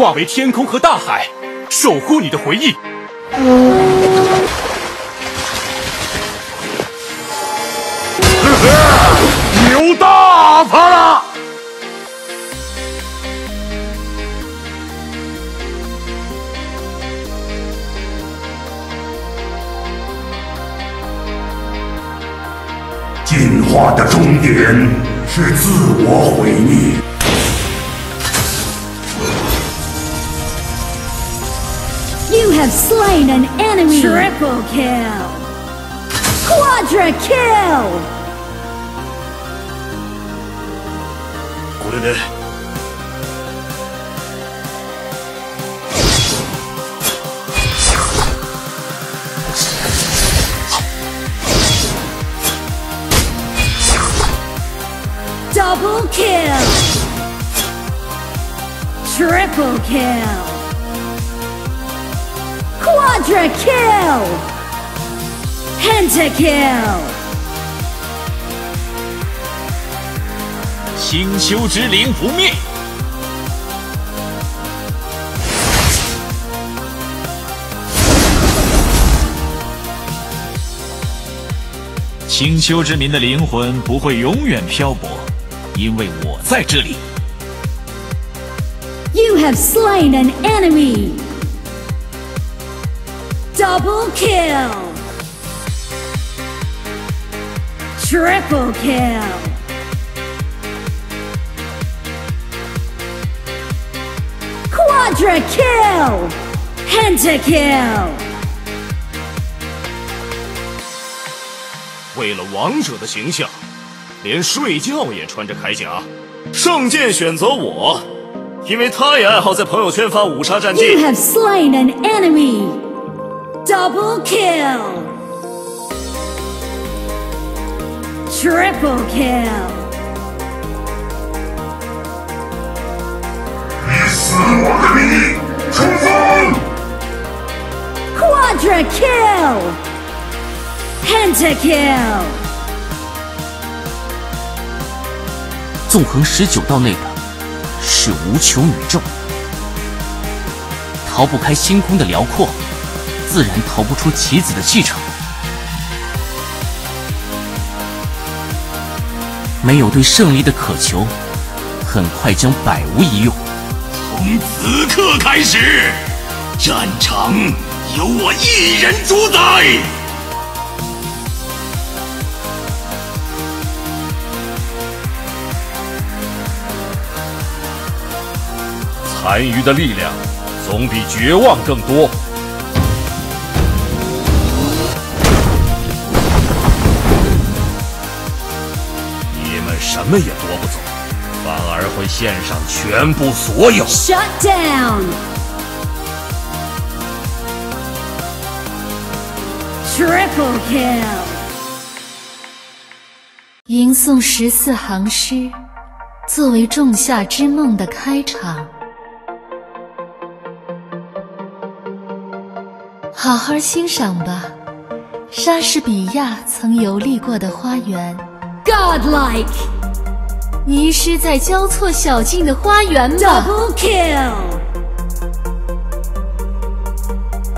化为天空和大海，守护你的回忆。牛大发了！进化的终点是自我毁灭。have slain an enemy. Triple kill. Quadra kill. これで Double kill. Triple kill. Quadra kill. Pentakill. 星宿之灵不灭。星宿之民的灵魂不会永远漂泊，因为我在这里。 You have slain an enemy. Double kill. Triple kill. Quadra kill. Pentakill. 为了王者的形象，连睡觉也穿着铠甲。圣剑选择我，因为他也爱好在朋友圈发五杀战 You 绩。 have slain an enemy. Double kill. Triple kill. 以死亡的名义冲锋！Quadra kill. Pentakill. 纵横十九道内的是无穷宇宙，逃不开星空的辽阔，自然逃不出棋子的继承。没有对胜利的渴求，很快将百无一用。从此刻开始，战场由我一人主宰。残余的力量总比绝望更多。什么也夺不走，反而会献上全部所有。Shut down. Triple kill. 吟诵十四行诗，作为《仲夏之梦》的开场。好好欣赏吧，莎士比亚曾游历过的花园，Godlike. 遗失在交错小径的花园吧。Double kill.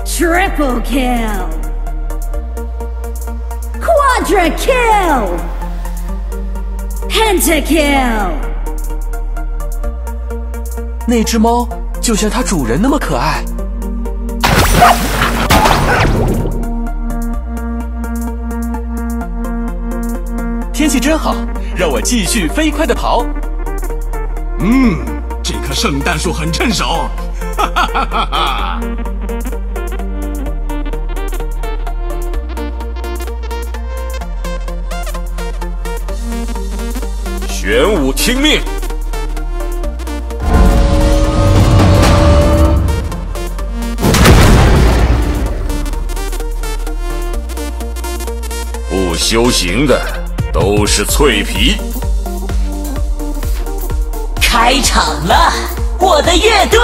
Triple kill. Quadra kill. Pentakill. 那只猫就像它主人那么可爱。天气真好，让我继续飞快的跑。嗯，这棵圣诞树很趁手。哈哈哈哈哈！玄武听命，不修行的都是脆皮。开场了，我的乐队。